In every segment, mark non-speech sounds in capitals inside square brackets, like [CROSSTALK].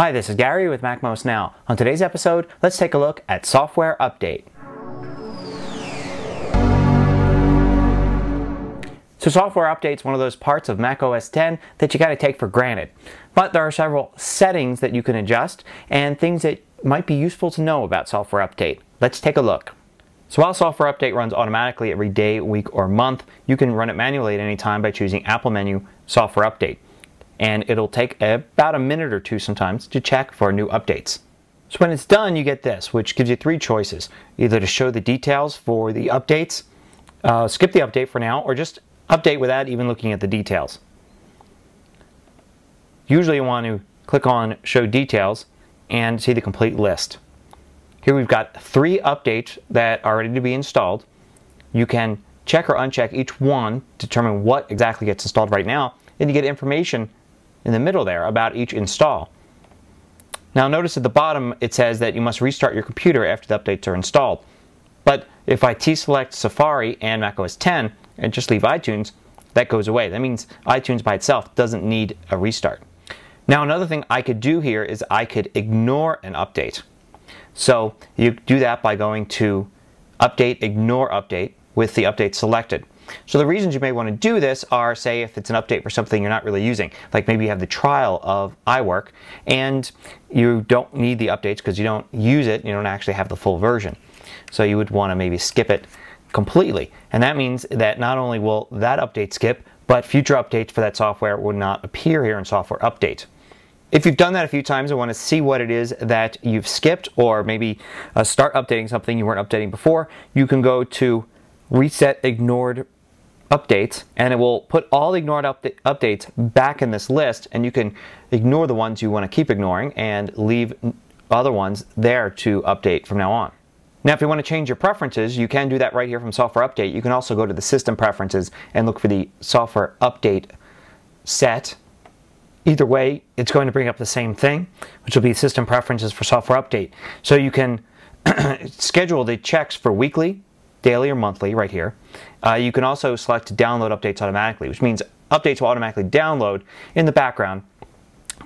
Hi, this is Gary with MacMost Now. On today's episode, let's take a look at Software Update. So software update is one of those parts of Mac OS 10 that you got to take for granted. But there are several settings that you can adjust and things that might be useful to know about software update. Let's take a look. So while software update runs automatically every day, week, or month, you can run it manually at any time by choosing Apple menu software update and it'll take about a minute or two sometimes to check for new updates. So when it's done, you get this, which gives you three choices. Either to show the details for the updates, uh, skip the update for now, or just update without even looking at the details. Usually you want to click on Show Details and see the complete list. Here we've got three updates that are ready to be installed. You can check or uncheck each one, determine what exactly gets installed right now, and you get information in the middle there about each install. Now notice at the bottom it says that you must restart your computer after the updates are installed. But if I T-select Safari and macOS 10 and just leave iTunes, that goes away. That means iTunes by itself doesn't need a restart. Now another thing I could do here is I could ignore an update. So you do that by going to Update, Ignore Update with the update selected. So the reasons you may want to do this are, say, if it's an update for something you're not really using. Like maybe you have the trial of iWork and you don't need the updates because you don't use it, you don't actually have the full version. So you would want to maybe skip it completely. And that means that not only will that update skip, but future updates for that software would not appear here in Software Update. If you've done that a few times and want to see what it is that you've skipped or maybe uh, start updating something you weren't updating before, you can go to Reset Ignored updates and it will put all ignored up updates back in this list and you can ignore the ones you want to keep ignoring and leave other ones there to update from now on. Now if you want to change your preferences, you can do that right here from Software Update. You can also go to the System Preferences and look for the Software Update set. Either way, it's going to bring up the same thing, which will be System Preferences for Software Update. So you can [CLEARS THROAT] schedule the checks for weekly, daily or monthly right here. Uh, you can also select download updates automatically, which means updates will automatically download in the background,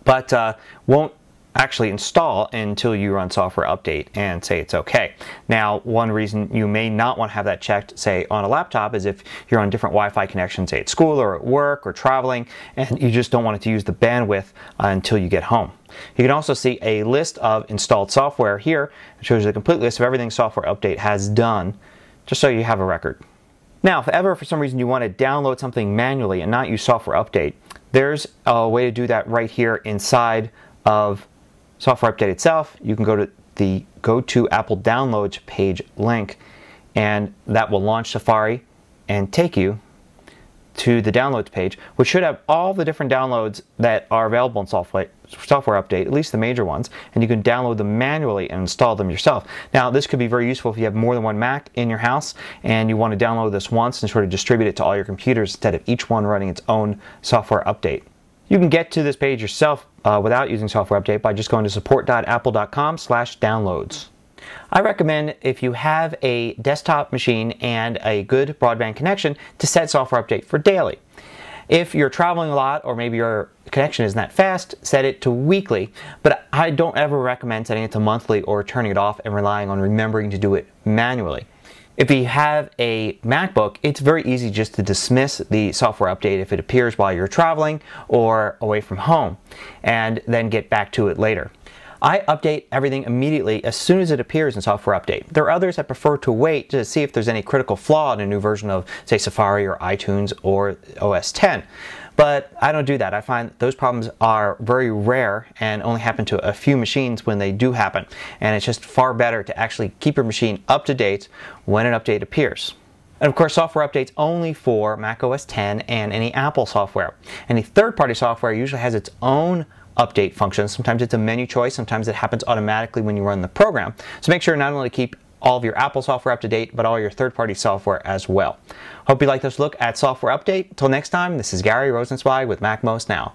but uh, won't actually install until you run software update and say it's okay. Now, one reason you may not want to have that checked, say, on a laptop is if you're on different Wi-Fi connections, say at school or at work or traveling, and you just don't want it to use the bandwidth uh, until you get home. You can also see a list of installed software here. It shows you the complete list of everything software update has done just so you have a record. Now, if ever for some reason you want to download something manually and not use software update, there's a way to do that right here inside of software update itself. You can go to the go to Apple Downloads page link and that will launch Safari and take you to the downloads page, which should have all the different downloads that are available in software, software update, at least the major ones, and you can download them manually and install them yourself. Now, this could be very useful if you have more than one Mac in your house and you want to download this once and sort of distribute it to all your computers instead of each one running its own software update. You can get to this page yourself uh, without using software update by just going to support.apple.com slash downloads. I recommend if you have a desktop machine and a good broadband connection to set software update for daily. If you're traveling a lot or maybe your connection isn't that fast, set it to weekly. But I don't ever recommend setting it to monthly or turning it off and relying on remembering to do it manually. If you have a MacBook, it's very easy just to dismiss the software update if it appears while you're traveling or away from home and then get back to it later. I update everything immediately as soon as it appears in Software Update. There are others that prefer to wait to see if there's any critical flaw in a new version of, say, Safari or iTunes or OS 10. But I don't do that. I find those problems are very rare and only happen to a few machines when they do happen. And it's just far better to actually keep your machine up to date when an update appears. And of course, software updates only for Mac OS 10 and any Apple software. Any third-party software usually has its own update function. Sometimes it's a menu choice, sometimes it happens automatically when you run the program. So make sure not only to keep all of your Apple software up to date, but all your third-party software as well. Hope you like this look at Software Update. Until next time, this is Gary Rosenzweig with MacMost Now.